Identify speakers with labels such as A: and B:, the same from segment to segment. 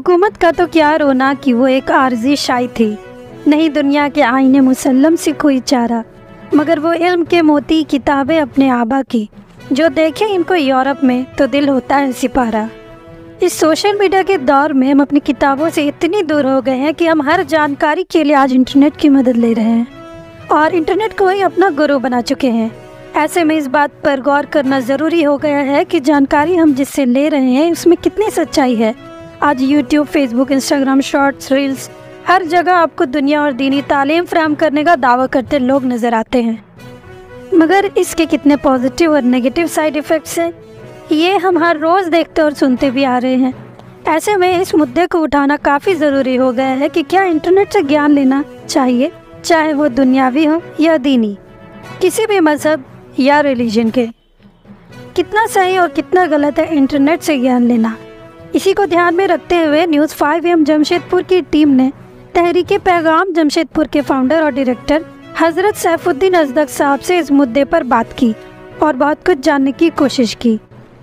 A: हुकूमत का तो क्या रोना कि वो एक आर्जी शाई थी। नहीं दुनिया के आईने मुसल्लम से कोई चारा, मगर वो इल्म के मोती किताबें अपने आबा की, जो देखें इनको यूरोप में तो दिल होता है सिपारा। इस सोशल मीडिया के दौर में हम अपनी किताबों से इतनी दूर हो गए हैं कि हम हर जानकारी के लिए आज इंटरनेट की मदद ले रहे हैं, और इंटरनेट को ही अपना गुरु बना चुके हैं। ऐसे में इस बात पर गौर करना ज़रूरी हो गया है कि जानकारी हम जिससे ले रहे हैं उसमें कितनी सच्चाई है। आज YouTube Facebook Instagram shorts reels हर जगह आपको दुनिया और दीनी तालीम फ्राहम करने का दावा करते लोग नज़र आते हैं। मगर इसके कितने पॉजिटिव और नेगेटिव साइड इफ़ेक्ट्स हैं, ये हम हर रोज़ देखते और सुनते भी आ रहे हैं। ऐसे में इस मुद्दे को उठाना काफ़ी ज़रूरी हो गया है कि क्या इंटरनेट से ज्ञान लेना चाहिए, चाहे वो दुनियावी हो या दीनी, किसी भी मज़हब या रिलीजन के। कितना सही और कितना गलत है इंटरनेट से ज्ञान लेना। इसी को ध्यान में रखते हुए न्यूज़ फाइव एम जमशेदपुर की टीम ने तहरीक पैगाम जमशेदपुर के फाउंडर और डायरेक्टर हज़रत सैफुद्दीन अजदक साहब से इस मुद्दे पर बात की और बहुत कुछ जानने की कोशिश की।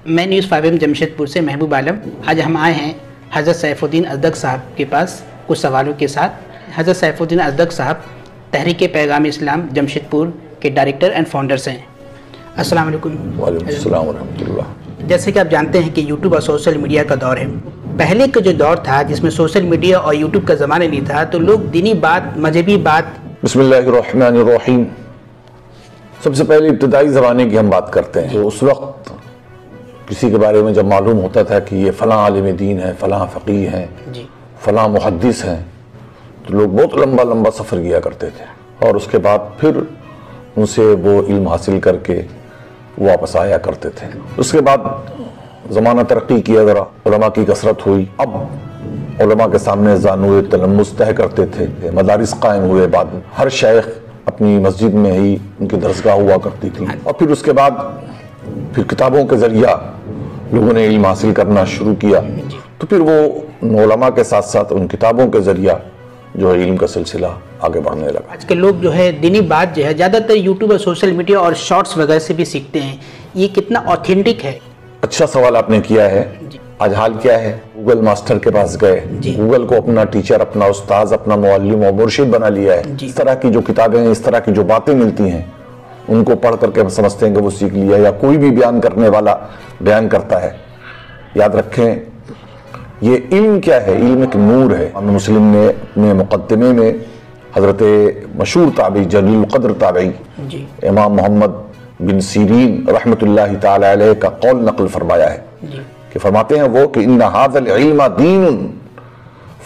B: मैं न्यूज़ फाइव एम जमशेदपुर से महबूब आलम। आज हम आए हैं हज़रत सैफुद्दीन अजदक साहब के पास कुछ सवालों के साथ। हज़रत सैफुद्दीन अजदक साहब तहरीक पैगाम इस्लाम जमशेदपुर के डायरेक्टर एंड फाउंडर्स हैं। अस्सलाम वालेकुम।
C: वालेकुम।
B: जैसे कि आप जानते हैं कि यूट्यूब और सोशल मीडिया का दौर है। पहले का जो दौर था जिसमें सोशल मीडिया और यूट्यूब का ज़माना नहीं था तो लोग दिनी बात मजहबी बात
C: बिस्मिल्लाहिर्रहमानिर्रहीम। सबसे पहले इब्तदाई ज़माने की हम बात करते हैं। तो उस वक्त किसी के बारे में जब मालूम होता था कि ये फ़लाँ आलिम दीन है फ़लाँ फ़की हैं फ़लाँ मुहदस हैं तो लोग बहुत लंबा लंबा सफ़र किया करते थे। और उसके बाद फिर उनसे वो इल्म हासिल करके वापस आया करते थे। उसके बाद ज़माना तरक्की किया ज़रा की कसरत हुई। अब उलमा के सामने जानू तलमुस तय करते थे मदारिस कायम हुए बाद हर शेख अपनी मस्जिद में ही उनकी दरसगाह हुआ करती थी। और फिर उसके बाद फिर किताबों के ज़रिया लोगों ने इल्म हासिल करना शुरू किया। तो फिर वो उलमा के साथ साथ उन किताबों के ज़रिया जो है इल्म का सिलसिला आगे बढ़ने लगा।
B: आज के लोग जो है दीनी बात जो है ज़्यादातर यूट्यूब और सोशल मीडिया और शॉर्ट्स वगैरह से भी सीखते हैं। ये कितना ऑथेंटिक है।
C: अच्छा सवाल आपने किया है। आज हाल क्या है? गूगल मास्टर के पास गए। गूगल को अपना टीचर अपना उस्ताद अपना मुअल्लिम और मुर्शिद बना लिया है। इस तरह की जो किताबें हैं इस तरह की जो बातें मिलती हैं उनको पढ़ करके हम समझते हैं कि वो सीख लिया या कोई भी बयान करने वाला बयान करता है। याद रखें ये इल्म क्या है? इल्म एक नूर है। इमाम मुस्लिम ने अपने मुकदमे में हज़रत मशहूर ताबी जलील कद्र ताबी इमाम मोहम्मद बिन सीरीन रहमतुल्लाह ताला अलैह का कौल नकल फरमाया है
B: जी।
C: कि फरमाते हैं वो कि इन हादल इल्म दीन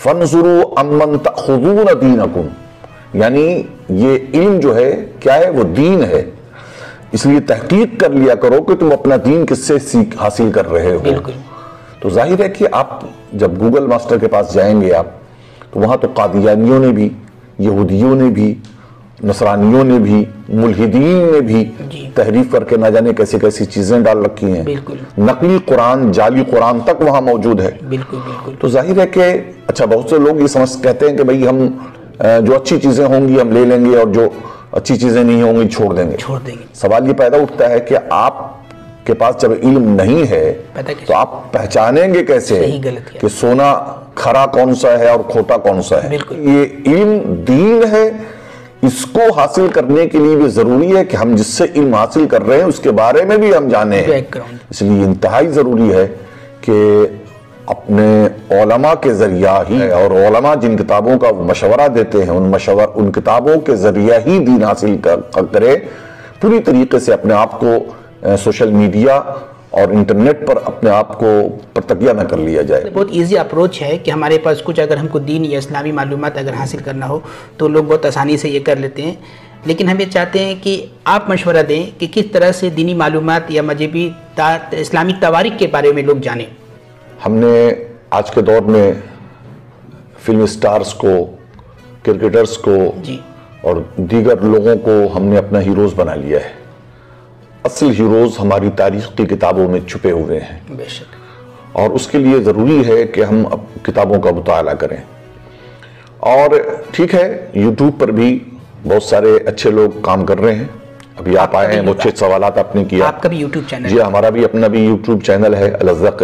C: फनजुरु अमन तखुदून दीनकुम। यानी ये इल्म जो है क्या है? वो दीन है। इसलिए तहकीक कर लिया करो कि तुम अपना दीन किससे सीख हासिल कर रहे हो।
B: बिल्कुल।
C: तो ज़ाहिर है कि आप जब गूगल मास्टर के पास जाएँगे आप तो वहाँ तो कादियानियों ने भी यहूदियों ने भी नसरानियों ने भी मुलहिदीन ने भी तहरीफ करके ना जाने कैसी कैसी चीज़ें डाल रखी हैं। नकली कुरान जाली कुरान तक वहाँ मौजूद है।
B: बिल्कुल बिल्कुल।
C: तो ज़ाहिर है कि अच्छा बहुत से लोग ये समझ कहते हैं कि भाई हम जो अच्छी चीज़ें होंगी हम ले लेंगे और जो अच्छी चीज़ें नहीं होंगी छोड़ देंगे।
B: छोड़ देंगे।
C: सवाल ये पैदा उठता है कि आप के पास जब इल्म नहीं है तो आप पहचानेंगे कैसे
B: सही गलत
C: कि सोना खरा कौन सा है और खोटा कौन सा है? ये इल्म दीन है। इसको हासिल करने के लिए भी ज़रूरी है कि हम जिससे इल्म हासिल कर रहे हैं उसके बारे में भी हम जाने। इसलिए इंतहाई ज़रूरी है कि अपने ओलमा के ज़रिया ही। और ओलमा जिन किताबों का मशवरा देते हैं उन मशवर उन किताबों के ज़रिया ही दीन हासिल कर, कर करे। पूरी तरीके से अपने आप को सोशल मीडिया और इंटरनेट पर अपने आप को प्रतज्ञा न कर लिया जाए।
B: बहुत इजी अप्रोच है कि हमारे पास कुछ अगर हमको दीन या इस्लामी मालूम अगर हासिल करना हो तो लोग बहुत आसानी से ये कर लेते हैं। लेकिन हम ये चाहते हैं कि आप मशवरा दें कि किस तरह से दीनी मालूम या मजहबी इस्लामी तवारीख के बारे में लोग जानें।
C: हमने आज के दौर में फ़िल्म स्टार्स को क्रिकेटर्स को
B: जी।
C: और दीगर लोगों को हमने अपना हीरोज बना लिया है। असल हीरोज हमारी तारीख की किताबों में छुपे हुए हैं।
B: बेशक।
C: और उसके लिए ज़रूरी है कि हम अब किताबों का मुताला करें। और ठीक है यूट्यूब पर भी बहुत सारे अच्छे लोग काम कर रहे हैं। अभी आप आए हैं मुझसे सवाल आपने किया।
B: आपका भी यूट्यूब चैनल
C: जी हमारा भी अपना भी यूट्यूब चैनल है अलजक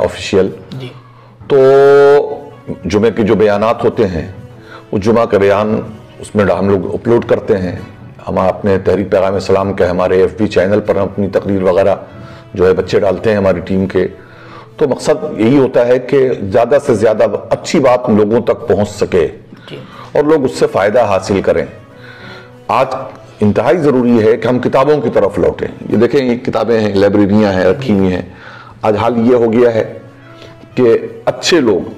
C: ऑफिशियल तो जुमे के जो बयान होते हैं उस जुमा के बयान उसमें हम लोग अपलोड करते हैं। हम अपने तहरीक पैगाम सलाम के हमारे एफ़ बी चैनल पर हम अपनी तकरीर वगैरह जो है बच्चे डालते हैं हमारी टीम के। तो मकसद यही होता है कि ज़्यादा से ज़्यादा अच्छी बात लोगों तक पहुँच सके और लोग उससे फ़ायदा हासिल करें। आज इंतहाई ज़रूरी है कि हम किताबों की तरफ़ लौटें। ये देखें ये किताबें हैं लाइब्रेरियाँ हैं रखी हुई हैं। आज हाल ये हो गया है कि अच्छे लोग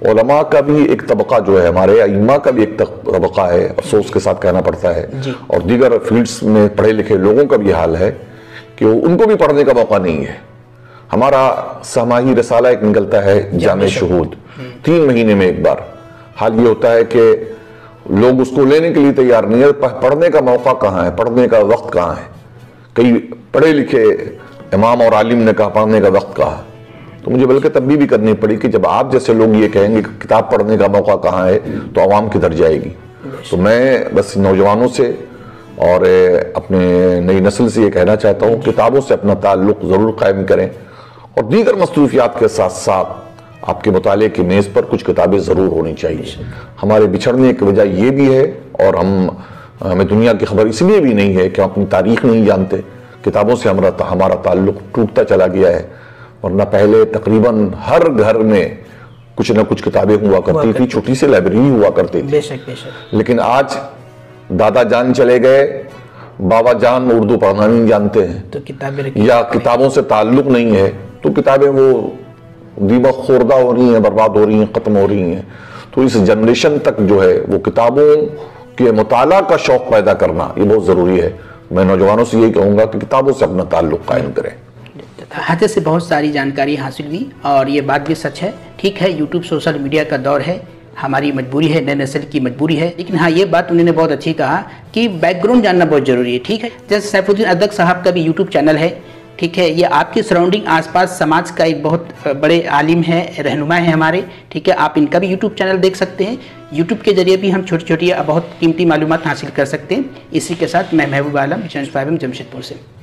C: ओलमा का भी एक तबका जो है हमारे इमा का भी एक तबका है अफसोस के साथ कहना पड़ता है। और दीगर फील्ड्स में पढ़े लिखे लोगों का भी हाल है कि उनको भी पढ़ने का मौका नहीं है। हमारा समाही रसाला एक निकलता है जाम शहूद। तीन महीने में एक बार। हाल ये होता है कि लोग उसको लेने के लिए तैयार नहीं है। पढ़ने का मौका कहाँ है? पढ़ने का वक्त कहाँ है? कई पढ़े लिखे इमाम और आलिम ने कहा पढ़ने का वक्त कहा तो मुझे बल्कि तब भी करनी पड़ी कि जब आप जैसे लोग ये कहेंगे कि किताब पढ़ने का मौका कहाँ है तो आवाम किधर जाएगी। तो मैं बस नौजवानों से और अपने नई नस्ल से ये कहना चाहता हूँ, किताबों से अपना ताल्लुक ज़रूर कायम करें और दीगर मसरूफियात के साथ साथ आपके मुताले की मेज़ पर कुछ किताबें ज़रूर होनी चाहिए। हमारे बिछड़ने की वजह यह भी है और हम, हमें दुनिया की खबर इसलिए भी नहीं है कि हम अपनी तारीख नहीं जानते। किताबों से हमारा हमारा ताल्लुक टूटता चला गया है। वरना पहले तकरीबन हर घर में कुछ ना कुछ किताबें हुआ करती थी छोटी सी लाइब्रेरी हुआ करती थी।
B: बेशक बेशक।
C: लेकिन आज दादा जान चले गए बाबा जान उर्दू पढ़ना नहीं जानते हैं।
B: तो किताबें
C: या किताबों से ताल्लुक नहीं है तो किताबें वो दीमक खोरदा हो रही हैं बर्बाद हो रही हैं ख़त्म हो रही हैं। तो इस जनरेशन तक जो है वो किताबों के मुताला का शौक पैदा करना ये बहुत ज़रूरी है। मैं नौजवानों से यही कहूँगा कि किताबों से अपना ताल्लुक कायम करें।
B: हाथ से बहुत सारी जानकारी हासिल हुई और ये बात भी सच है। ठीक है यूट्यूब सोशल मीडिया का दौर है, हमारी मजबूरी है, नए नस्ल की मजबूरी है। लेकिन हाँ ये बात उन्होंने बहुत अच्छी कहा कि बैकग्राउंड जानना बहुत ज़रूरी है, ठीक है? जैसे सैफुद्दीन अदक साहब का भी यूट्यूब चैनल है, ठीक है? ये आपके सराउंडिंग आसपास समाज का एक बहुत बड़े आलिम है, रहनुमा है हमारे, ठीक है? आप इनका भी यूट्यूब चैनल देख सकते हैं। यूट्यूब के ज़रिए भी हम छोटी छोटी बहुत कीमती मालूम हासिल कर सकते हैं। इसी के साथ मैं महबूब आलम जमशेदपुर से।